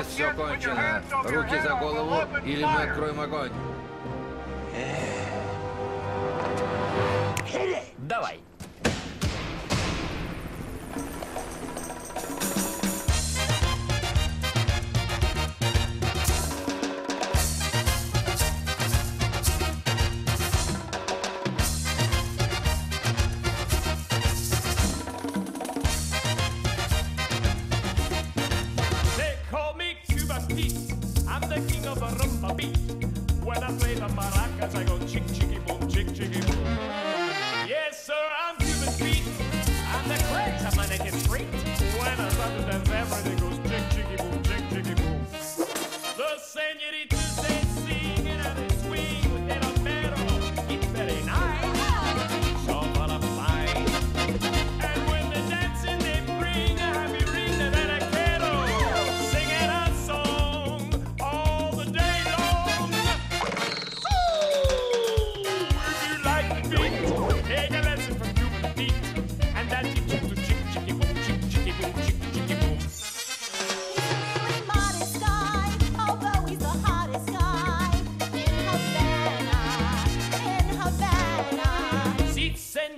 Все кончено. Руки за голову, или мы откроем огонь. Давай. Rumba beat. When I play the maracas, I go chick chicky boom, chick chicky boom. Yes, sir,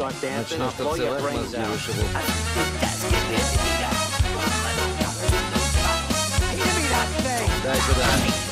start dancing, Начну I'll blow your танцевать, brains мозги out. вышибу. Дай сюда.